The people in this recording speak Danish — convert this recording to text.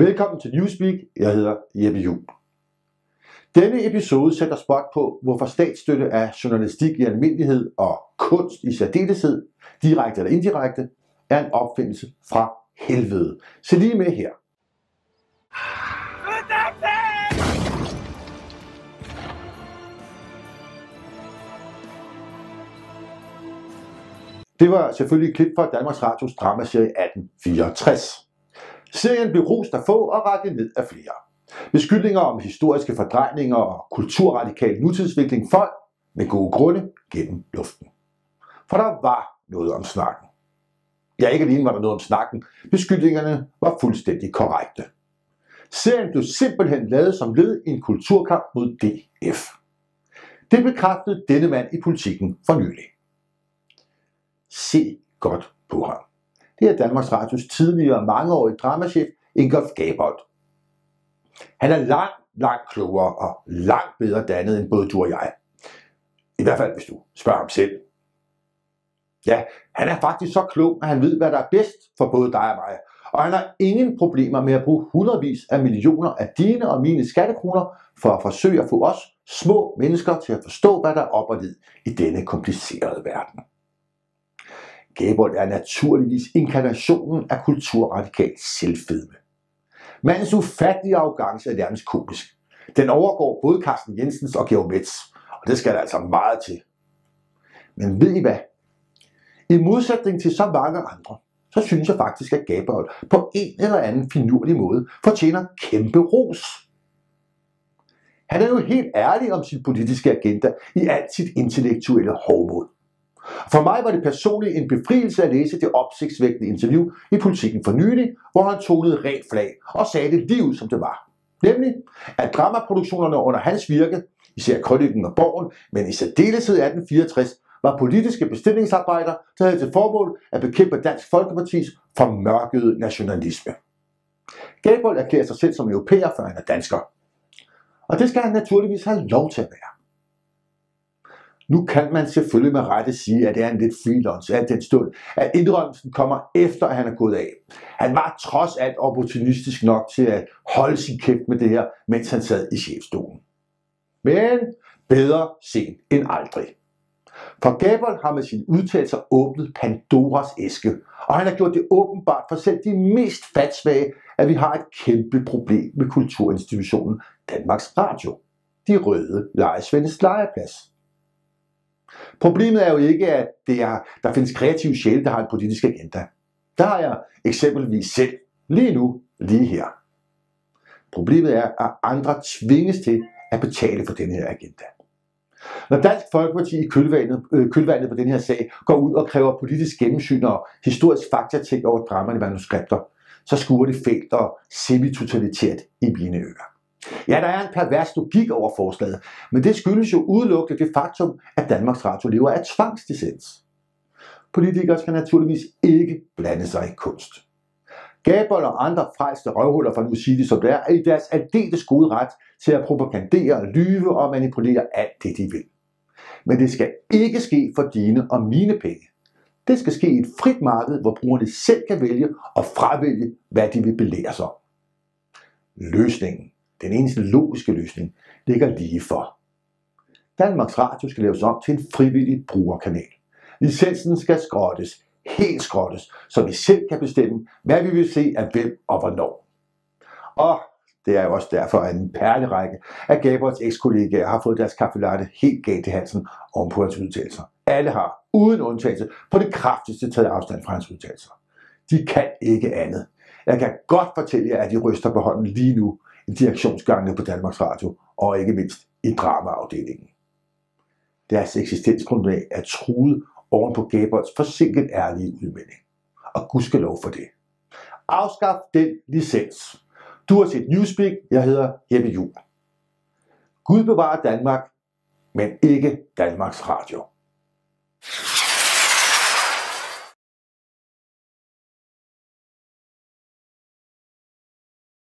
Velkommen til Newspeak. Jeg hedder Jeppe Juhl. Denne episode sætter spot på, hvorfor statsstøtte af journalistik i almindelighed og kunst i særdeleshed, direkte eller indirekte, er en opfindelse fra helvede. Se lige med her. Det var selvfølgelig et klip fra Danmarks Radios dramaserie 1864. Serien blev rost af få og rettet ned af flere. Beskyldninger om historiske fordrejninger og kulturradikal nutidsvikling folk med gode grunde gennem luften. For der var noget om snakken. Ja, ikke alene var der noget om snakken. Beskyldningerne var fuldstændig korrekte. Serien blev simpelthen lavet som led i en kulturkamp mod DF. Det bekræftede denne mand i politikken for nylig. Se godt på ham. Det er Danmarks Radios tidligere mangeårige dramachef Ingolf Gabold. Han er langt, langt klogere og langt bedre dannet end både du og jeg. I hvert fald, hvis du spørger ham selv. Ja, han er faktisk så klog, at han ved, hvad der er bedst for både dig og mig. Og han har ingen problemer med at bruge hundredvis af millioner af dine og mine skattekroner for at forsøge at få os små mennesker til at forstå, hvad der er op og ned i denne komplicerede verden. Gabriel er naturligvis inkarnationen af kulturradikal selvfedme. Mandens ufattelige arrogance er nærmest komisk. Den overgår både Carsten Jensens og Georg Metz, og det skal der altså meget til. Men ved I hvad? I modsætning til så mange andre, så synes jeg faktisk, at Gabriel på en eller anden finurlig måde fortjener kæmpe ros. Han er jo helt ærlig om sin politiske agenda i alt sit intellektuelle hovmod. For mig var det personligt en befrielse at læse det opsigtsvækkende interview i Politiken for nylig, hvor han tonede rent flag og sagde det lige ud, som det var. Nemlig, at dramaproduktionerne under hans virke, især Krøniken og Borgen, men i særdeleshed 1864, var politiske bestillingsarbejder, der havde til formål at bekæmpe Dansk Folkepartis formørkede nationalisme. Gabriel erklærer sig selv som europæer, før han er dansker. Og det skal han naturligvis have lov til at være. Nu kan man selvfølgelig med rette sige, at det er en lidt freelance at den stund, at indrømmelsen kommer efter, at han er gået af. Han var trods alt opportunistisk nok til at holde sin kæft med det her, mens han sad i chefstolen. Men bedre sent end aldrig. For Gabriel har med sine udtalelser åbnet Pandoras æske, og han har gjort det åbenbart for selv de mest fatsvage, at vi har et kæmpe problem med kulturinstitutionen Danmarks Radio. De røde lejesvendes lejeplads. Problemet er jo ikke, at det er, der findes kreative sjæle, der har en politisk agenda. Der har jeg eksempelvis selv, lige nu, lige her. Problemet er, at andre tvinges til at betale for den her agenda. Når Dansk Folkeparti i kølvandet, øh, kølvandet på den her sag går ud og kræver politisk gennemsyn og historisk faktatjek over dramaerne manuskripter, så skuer det fælt og semi-totalitært i mine ører. Ja, der er en pervers logik over forslaget, men det skyldes jo udelukkende det faktum, at Danmarks Radio lever af tvangslicens. Politikere skal naturligvis ikke blande sig i kunst. Gabriel og andre frelste røvhuller, for nu at sige det som det er, er i deres aldeles gode ret til at propagandere, lyve og manipulere alt det, de vil. Men det skal ikke ske for dine og mine penge. Det skal ske i et frit marked, hvor brugerne selv kan vælge og fravælge, hvad de vil belære sig om. Løsningen den eneste logiske løsning ligger lige for. Danmarks Radio skal laves om til en frivillig brugerkanal. Licensen skal skrottes, helt skrottes, så vi selv kan bestemme, hvad vi vil se af hvem og hvornår. Og det er jo også derfor, at en perlerække af Gabriels ekskollegaer har fået deres kaffelatte helt galt i halsen om på hans udtalelser. Alle har, uden undtagelse, på det kraftigste taget afstand fra hans udtalelser. De kan ikke andet. Jeg kan godt fortælle jer, at de ryster på hånden lige nu, i direktionsgangene på Danmarks Radio, og ikke mindst i dramaafdelingen. Deres eksistensgrundlag er truet oven på Gabriels forsinket ærlige udmelding. Og Gud skal lov for det. Afskaf den licens. Du har set Newspeak, jeg hedder Jeppe Juhl. Gud bevarer Danmark, men ikke Danmarks Radio.